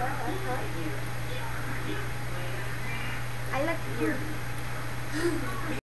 I like you.